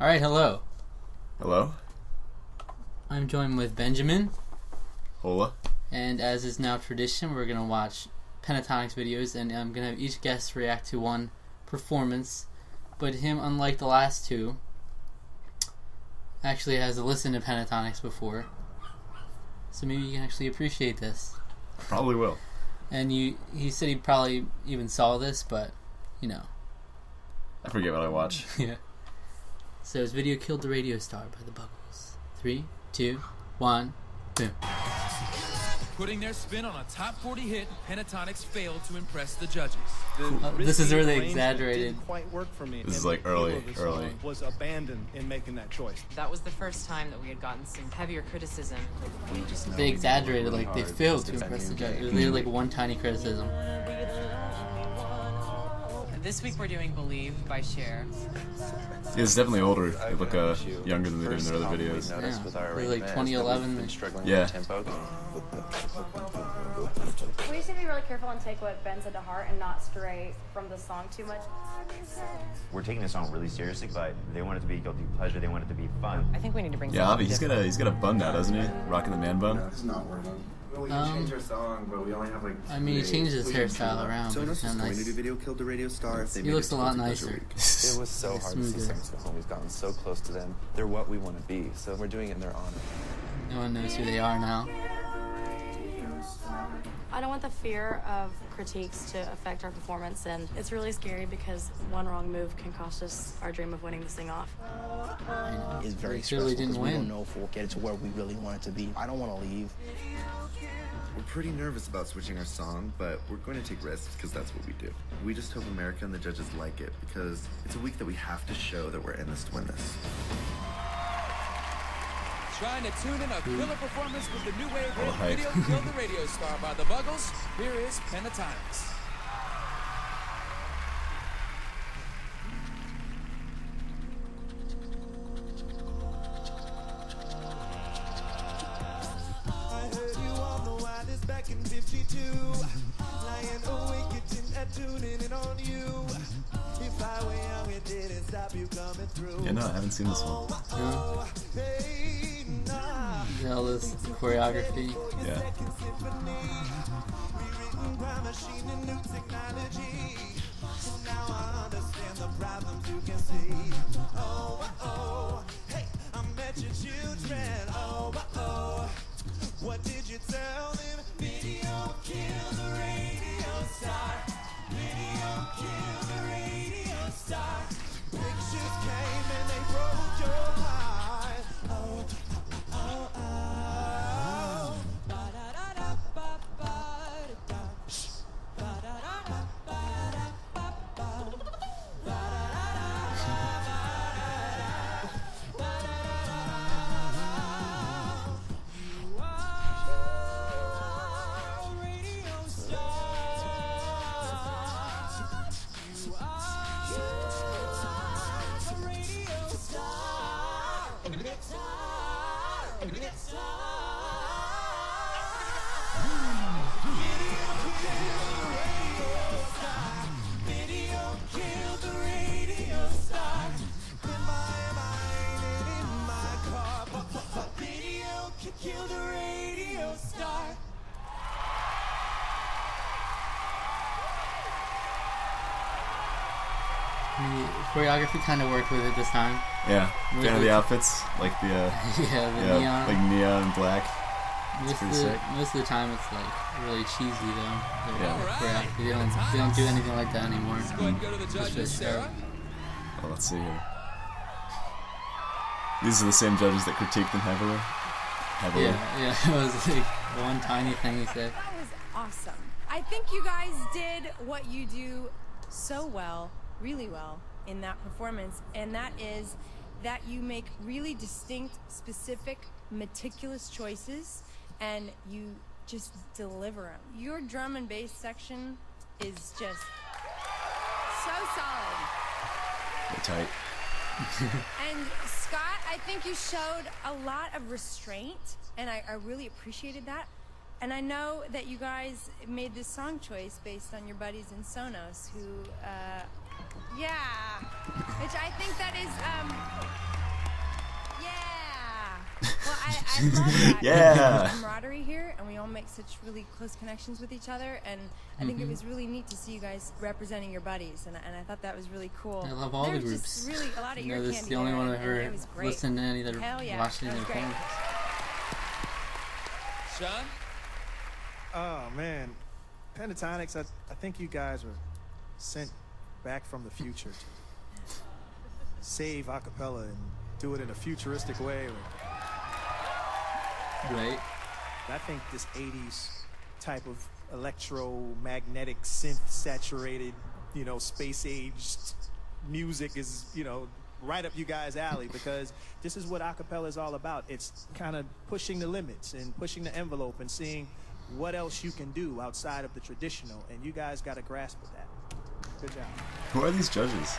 All right, hello. Hello? I'm joined with Benjamin, Hola? and as is now tradition, we're gonna watch Pentatonix videos, and I'm gonna have each guest react to one performance. But him, unlike the last two, actually has listened to Pentatonix before, so maybe you can actually appreciate this. Probably will. And you, he said he probably even saw this, but you know, I forget what I watch. yeah. So his video killed the radio star by the Buggles. Three, two, one, boom. Putting their spin on a top 40 hit, Pentatonix failed to impress the judges. Uh, this is really exaggerated. Didn't quite work for me. This is like early, early. Was abandoned in making that choice. That was the first time that we had gotten some heavier criticism. They exaggerated, like they failed to impress the judges. They had like one tiny criticism. This week we're doing Believe by Cher. It's definitely older. They look uh, younger than they do in their other videos. comment we noticed Yeah. with our It like arrangement is that 2011. been struggling Yeah. with tempo. We just need to be really careful and take what Ben said to heart and not stray from the song too much. we're taking this song really seriously, but they want it to be guilty pleasure. They want it to be fun. I think we need to bring Yeah, something Avi, he's got a he's got a bun now, doesn't he? Rocking the man bun. No, It's not working. Well, we can Um, change our song, but we only have like. I mean, he three changed his days. We can hairstyle around. So but us it's was not to do video killed the radio star if they He looks a lot nicer. It was so hard to see Smoother. songs. We've gotten so close to them. They're what we want to be, so we're doing it in their honor. No one knows who they are now. I don't want the fear of critiques to affect our performance, and it's really scary because one wrong move can cost us our dream of winning this thing off. It's very They stressful really because we don't know if we'll get it to where we really want it to be. I don't want to leave. We're pretty nervous about switching our song, but we're going to take risks because that's what we do. We just hope America and the judges like it because it's a week that we have to show that we're in this to win this. Trying to tune in a hmm. killer performance with the new wave Oh, video Kill the Radio Star by the Buggles. Here is Pentatonix. I heard you on the wireless back in 52. Lying awake, getting uh, tuning in on you. If I were young, it didn't stop you coming through. Yeah, no, I haven't seen this one. Yeah. Hey, nah. See all this choreography. Yeah. Second symphony. Rewritten by machine and new technology. Now I understand the problems you can see. Oh, oh, hey, I met your children. Oh, oh, what did you tell them? Video kill the radio kill the radio star. In my mind and in my car. Video can kill the radio star. The choreography kind of worked with it this time. Yeah. Fan of the- the outfits, like the uh, yeah, the yeah, neon. like neon black. Most, of the, sick. most of the time, it's like really cheesy though. The Yeah. choreography. They don't, they don't do anything like that anymore. Let's go ahead and go to the It's just Sarah. Oh, let's see here. These are the same judges that critiqued them heavily. Heavily. Yeah, yeah. It was like one tiny thing he said. That was awesome. I think you guys did what you do so well, really well, in that performance, and that is that you make really distinct, specific, meticulous choices, and you just deliver them. Your drum and bass section is just so solid. They're tight. And Scott, I think you showed a lot of restraint, and I, I really appreciated that. And I know that you guys made this song choice based on your buddies in Sonos, who, uh, yeah, which I think that is um, love that Yeah. camaraderie here, and we all make such really close connections with each other. And I think it Mhm. was really neat to see you guys representing your buddies, and, and I thought that was really cool. I love all there the was groups. Just really a lot of You know, ear this is candy the only there, one and- I've ever it was great. listened to any that are Hell yeah, watching that their was performance. Shawn? Oh man, Pentatonix. I, I think you guys were sent back from the future to save acapella and do it in a futuristic way. Right. I think this 80s type of electromagnetic synth saturated, you know, space age music is, you know, right up you guys' alley because this is what acapella is all about. It's kind of pushing the limits and pushing the envelope and seeing what else you can do outside of the traditional. And you guys got a grasp of that. Good job. Who are these judges?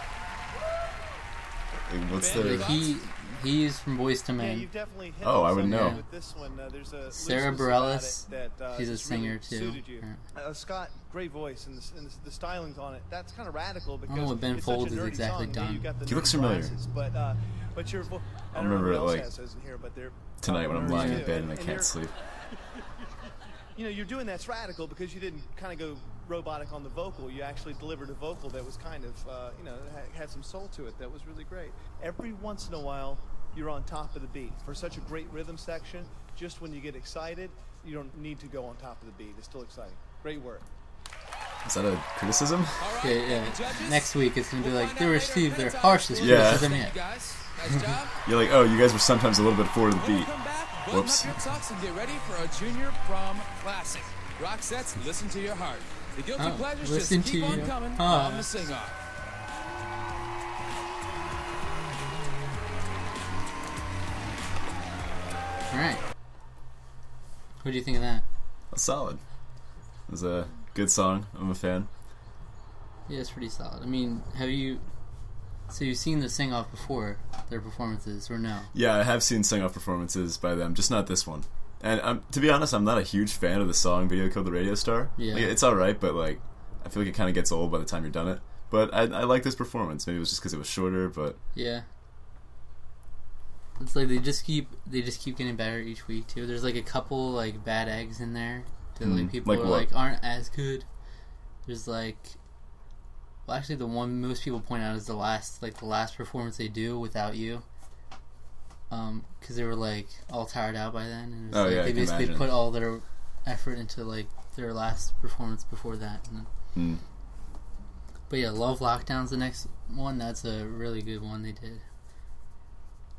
Like, what's their? He he's from Boys to Yeah, Men. you've definitely hit Oh, I would something know. With this one, uh, there's a Sarah looseness Bareilles, that, uh, she's a just really singer, too. Yeah. Uh, Scott, great voice, and the, and the, the stylings on it. That's kind of radical because know what Ben it's such Folds is exactly song. Yeah, done. you got the He looks familiar. Glasses, but uh, but your vo- I I'll don't know remember who it, like, has here, but Tonight when I'm lying in bed and I can't sleep. you know, you're doing that's radical because you didn't kind of go robotic on the vocal. You actually delivered a vocal that was kind of, uh, you know, had, had some soul to it. That was really great. Every once in a while, you're on top of the beat. For such a great rhythm section, just when you get excited, you don't need to go on top of the beat. It's still exciting. Great work. Is that a criticism? Yeah, yeah. Next week it's gonna be like they received their harshest Yeah. criticism yet. Guys, nice. You're like, oh, you guys were sometimes a little bit forward of the beat. Button Whoops. up your tux and get ready for a junior prom classic. Roxette, listen to your heart. The guilty Oh, pleasures listen just keep to on your coming oh. heart. on the sing off. All right. What do you think of that? That's solid. It was a good song. I'm a fan. Yeah, it's pretty solid. I mean, have you? So you've seen the sing off before their performances, or no? Yeah, I have seen sing off performances by them, just not this one. And um, to be honest, I'm not a huge fan of the song "Video Killed the Radio Star." Yeah. Like, it's all right, but like, I feel like it kind of gets old by the time you're done it. But I, I like this performance. Maybe it was just because it was shorter, but Yeah. It's like they just keep they just keep getting better each week too. There's like a couple like bad eggs in there that like Hmm, people like are like aren't as good. There's like well actually the one most people point out is the last like the last performance they do without you. Um, because they were like all tired out by then, and it was, Oh, like, yeah, they basically imagine. put all their effort into like their last performance before that. And, Hmm. but yeah, Love Lockdown's the next one. That's a really good one they did.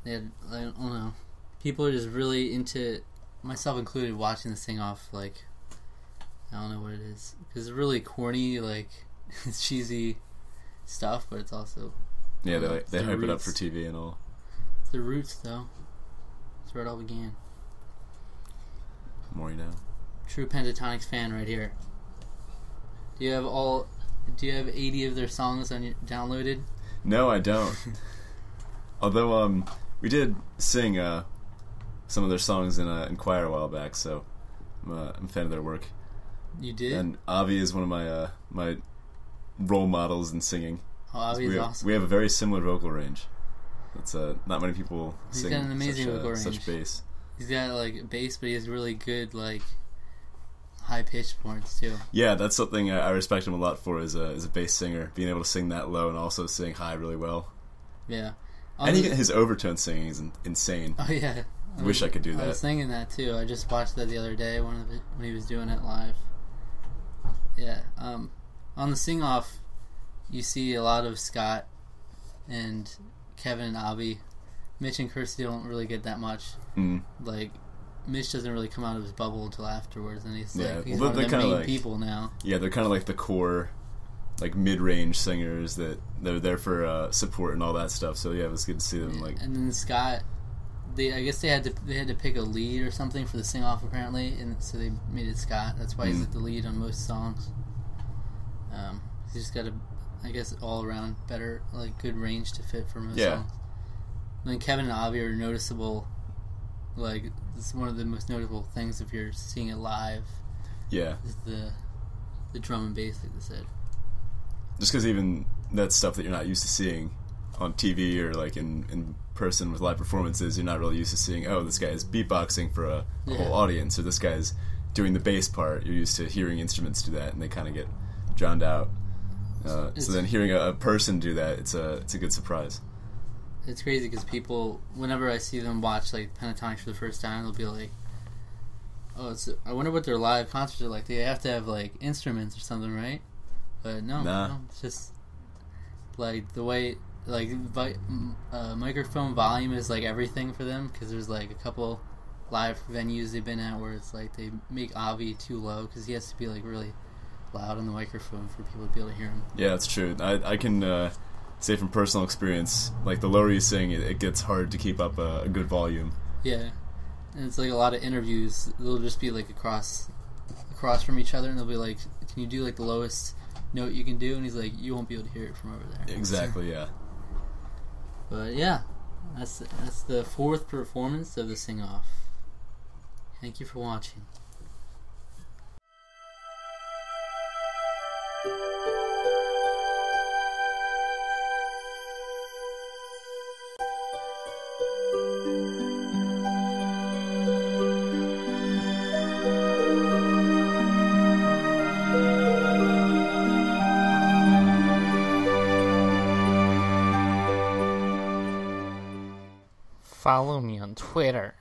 They had, I don't know. People are just really into, myself included, watching this thing off. Like, I don't know what it is. It's really corny, like, it's cheesy stuff, but it's also. yeah, they like, they the hype it up for TV and all. The roots, though. That's where it all began. More you know. True Pentatonix fan right here. Do you have all. Do you have 80 of their songs on your, downloaded? No, I don't. Although um, we did sing uh, some of their songs in uh, in choir a while back, so I'm, uh, I'm a fan of their work. You did? And Avi is one of my uh, my role models in singing. Oh, Avi is we awesome. We have a very similar vocal range. That's uh, not many people He's sing got an amazing such, uh, range. such bass. He's got like bass, but he has really good like high pitched parts too. Yeah, that's something I, I respect him a lot for as a as a bass singer, being able to sing that low and also sing high really well. Yeah. and On even his overtone singing is in, insane. Oh yeah. I Wish I could do that. I was thinking that too. I just watched that the other day when when he was doing it live. Yeah. Um, on the sing off, you see a lot of Scott and Kevin and Avi. Mitch and Kirstie don't really get that much. Mm. Like Mitch doesn't really come out of his bubble until afterwards, and he's Yeah, like he's well, one of the main like- people now. Yeah, they're kind of like the core, like mid-range singers that they're there for uh, support and all that stuff. So yeah, it was good to see them. Like, And then Scott, they I guess they had to they had to pick a lead or something for the sing off apparently, and so they made it Scott. That's why he's Mm. like the lead on most songs. Um, he's just got a, I guess all around better like good range to fit for most Yeah. songs. And then Kevin and Avi are noticeable. Like it's one of the most notable things if you're seeing it live. yeah, Is the the drum and bass, like they said. just because even that stuff that you're not used to seeing, on TV or like in in person with live performances, you're not really used to seeing. Oh, this guy is beatboxing for a, a Yeah. whole audience, or this guy's doing the bass part. You're used to hearing instruments do that, and they kind of get drowned out. Uh, so then hearing a, a person do that, it's a it's a good surprise. It's crazy because people, whenever I see them watch like Pentatonix for the first time, they'll be like, "Oh, it's I wonder what their live concerts are like. They have to have like instruments or something, right?" But no, Nah. no it's just like the way like vi- uh, microphone volume is like everything for them because there's like a couple live venues they've been at where it's like they make Avi too low because he has to be like really loud on the microphone for people to be able to hear him. Yeah, that's true. I, I can uh, say from personal experience, like the lower you sing, it, it gets hard to keep up a, a good volume. Yeah, and it's like a lot of interviews. They'll just be like across, across from each other, and they'll be like, "Can you do like the lowest note you can do?" And he's like, "You won't be able to hear it from over there." Exactly. Yeah. But yeah, that's that's the fourth performance of the sing off. Thank you for watching. Follow me on Twitter